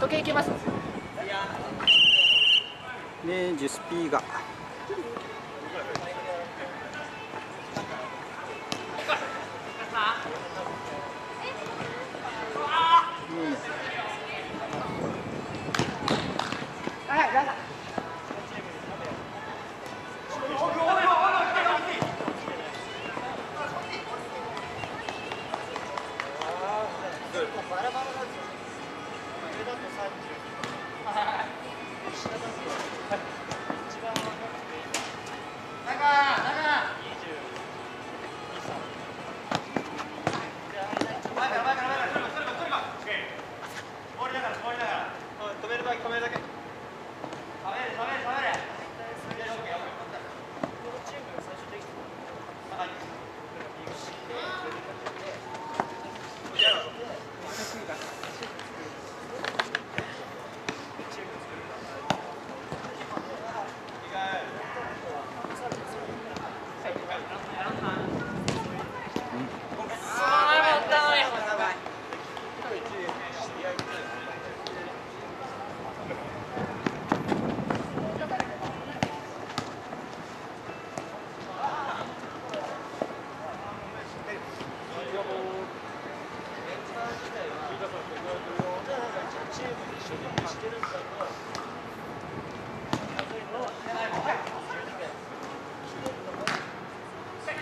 時計いけます。ねジュスピーが。はい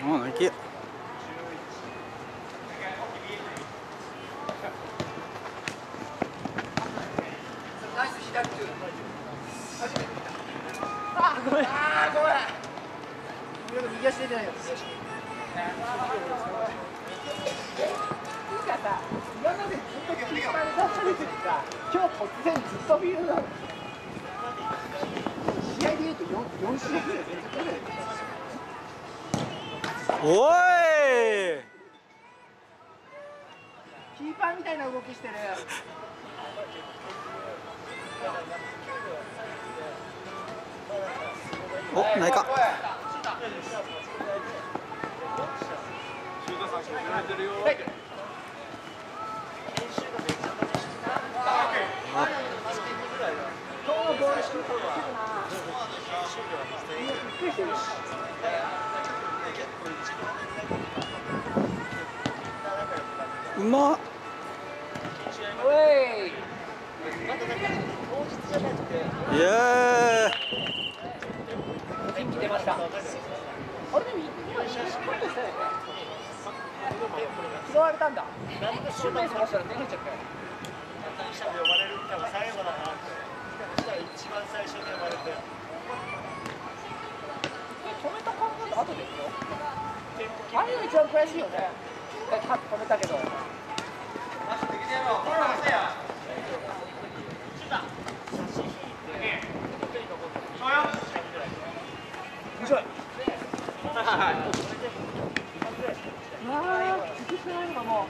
あナイキナイス左中初めて見たあごめん。あごめん右足出てないよ右足かさ今までずっとキーパーで出されててさ今日突然ずっとフィールド試合で言うと 4, 4試合ぐらい連続ぐらいおい。キーパーみたいな動きしてる。おないか。今日のボールシュートってるなうまっいイエー。イ元気出ましたあれでも今一瞬カットしたよね拾われたんだ一瞬目探したら出入っ。ちゃったよ止めた感覚後ですよ。あれが一番悔しいよね。パッと止めたけど。面白い。ああ続くない？のかも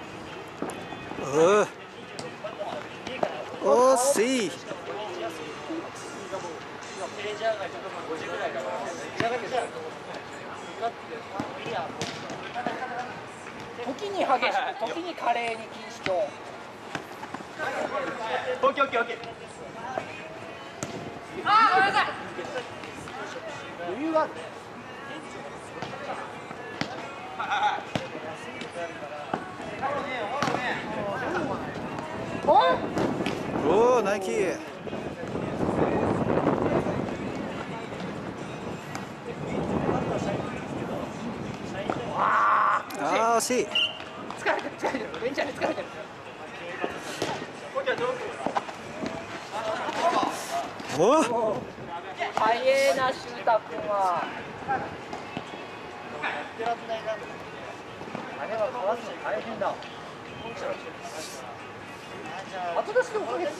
う。おしい時に激しく時に華麗に禁止とオッケーオッケーオッケーあごめん。なさい余裕があるおおおナイキ。あ惜しい。疲れてる疲れてるベンチャーで疲れてるおお早えなシュータ君はあれはかわすの大変だ後出しでもかけて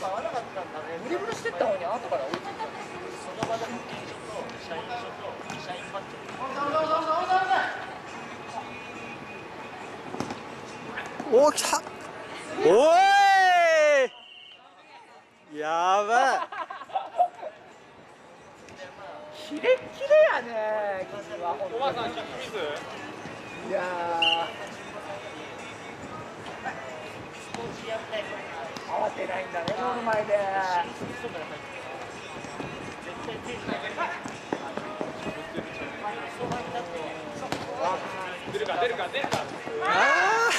ブリブリしてった方に後から追いついたおお来た。おい。やばい。キレッキレやね君は本当に。いやー。慌てないんだねゴール前で。出るか出るか出るか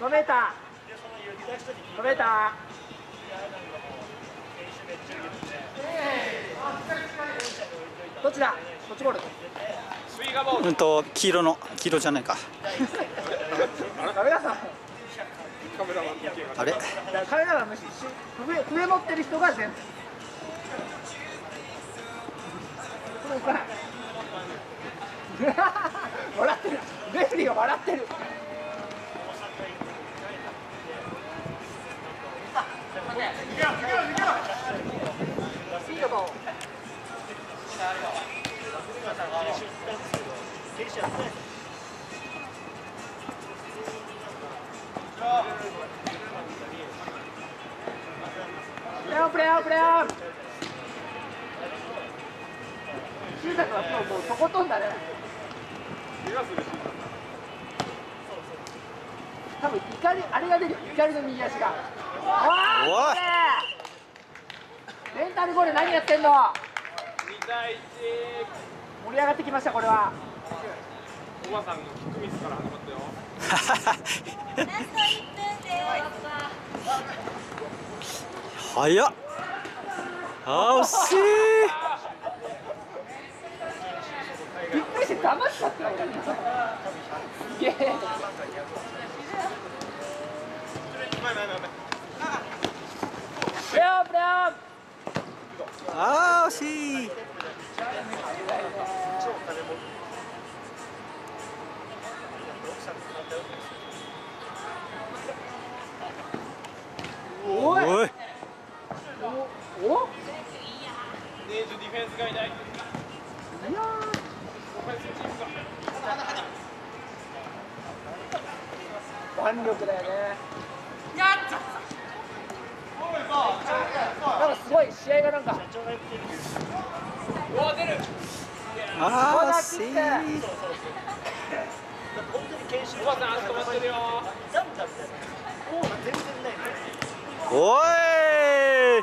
5メーター5メーターどっちだ？どっちボール？うんと黄色の黄色じゃないか。カメラさんあれ？カメラ無視し笛笛持ってる人が全部。笑ってる。レフェリーが笑ってる多分怒りあれが出るよ。怒りの右足が。おおい。ゴール何やってんの？2対盛り上がってきましたこれは。1おばさんのキックミスから始まったよ。ラスト1分です。早っ。あー惜しい。びっくりして黙っちゃったよ。俺すげえ。前前前前プレーオンプレーオンあー惜しい。おい。おい。おお。ネージュディフェンスがいないいやオフェンスチー。ムがー腕力だよねなんかすごい試合がなんか。うわ出るあおばさん足止まってるよおいこれ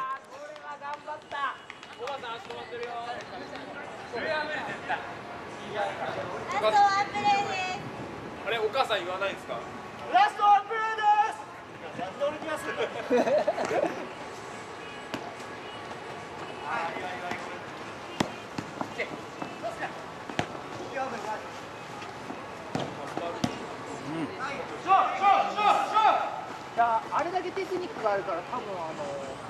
は頑張ったおばさん足止まってるよそれやめ絶対ラストワンプレーです。あれお母さん言わないんですか？ラストワンプレーですいやあれだけテクニックがあるから多分あの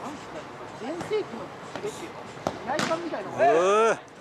なんすか全盛期のキレっていうか内観みたいなのが